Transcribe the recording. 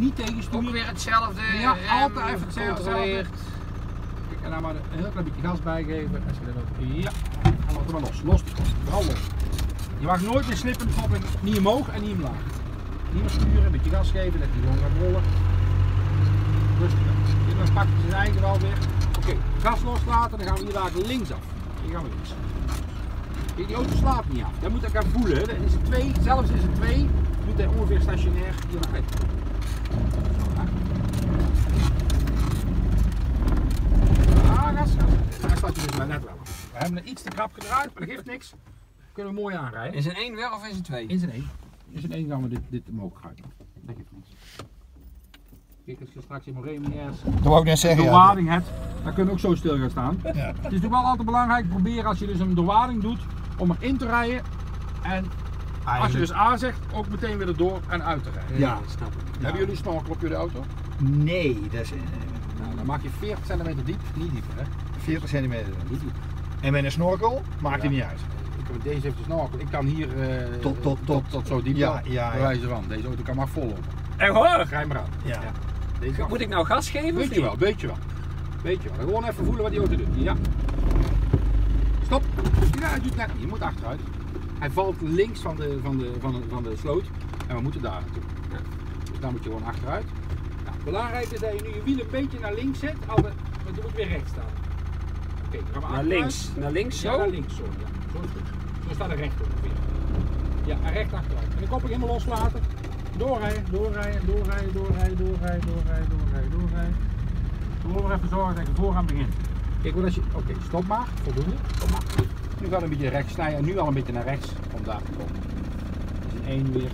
niet tegensturen. Ook weer hetzelfde. Ja, rem, altijd even hetzelfde. Kijk, en dan maar een heel klein beetje gas bijgeven. En ze dan ook, ja, en laten we los. Los de. Vooral los. Je mag nooit meer slippen een, niet omhoog en niet omlaag. Niet meer sturen, een beetje gas geven, dat die gewoon gaat rollen. Rustig. Dit dan pakt hij zijn eigen wel weer. Oké, gas loslaten, dan gaan we hier lagen links af. Hier gaan we links. Kijk, die auto slaat niet af. Dat moet ik gaan voelen. Dan is het twee, zelfs is het twee, doet hij ongeveer stationair hier naar uit. Ah, gas, gas. Daar staat hij dus maar net wel. We hebben er iets te krap gedraaid, maar dat geeft niks. Kunnen we mooi aanrijden. Is het één weg of is het twee? In zijn één. In zijn één gaan we dit, dit omhoog kruipen. Dat geeft niks. Kijk, als je straks in Moremiers Dat ik net zeggen. Ja. doorwading hebt, dan kun je ook zo stil gaan staan. Ja. Het is natuurlijk wel altijd belangrijk, proberen als je dus een doorwading doet, om erin te rijden. En als je dus A zegt, ook meteen weer erdoor en uit te rijden. Ja. snap ik. Hebben jullie snorkel op jullie auto? Nee, dat is eh, Nou, dan maak je 40 centimeter diep, niet dieper hè. 40 centimeter. Niet dieper. En met een snorkel maakt het niet uit. Ik heb deze heeft de snorkel. Ik kan hier eh, Tot- tot- tot- tot zo diep. Ja, ja, wijze van. Deze auto kan maar vol lopen. En hoor! Rij maar aan. Ja. Moet ik nou gas geven? Weet je wel, weet je wel. Weet je wel. Gewoon even voelen wat die auto doet. Ja. Stop. Ja, hij doet net niet. Je moet achteruit. Hij valt links van de, van de, van de, van de sloot. En we moeten daar naartoe. Ja. Dus dan moet je gewoon achteruit. Nou, belangrijk is dat je nu je wiel een beetje naar links zet. Altijd, want je moet weer rechts staan. Oké, gaan we Naar links. Naar links Ja, zo? naar links zo. Ja. Zo is goed. Zo staat er recht ongeveer. Ja, recht achteruit. En de koppel helemaal loslaten. Doorrijden, doorrijden, doorrijden, doorrijden, doorrijden, doorrijden, doorrijden, doorrijden. Gewoon maar even zorgen dat je vooraan begint. Kijk, wat als je... Oké, stop maar. Voldoende. Stop maar. Nu gaat een beetje rechts snijden en nu al een beetje naar rechts om daar te komen. Dus in één weer